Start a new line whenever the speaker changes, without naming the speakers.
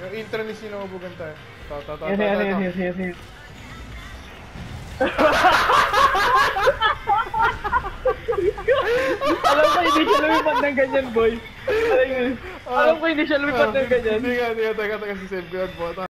Yung intro ni sinubugan tayo. Ta ta ta ta
Yan,
ta.
yan, yan,
ta.
yan, yan. Alam ko hindi siya lumipad ng ganyan, boy. Alam ko, hindi siya lumipad ng ah, ganyan.
Hindi nga, hindi nga, teka, teka, si Save ko po.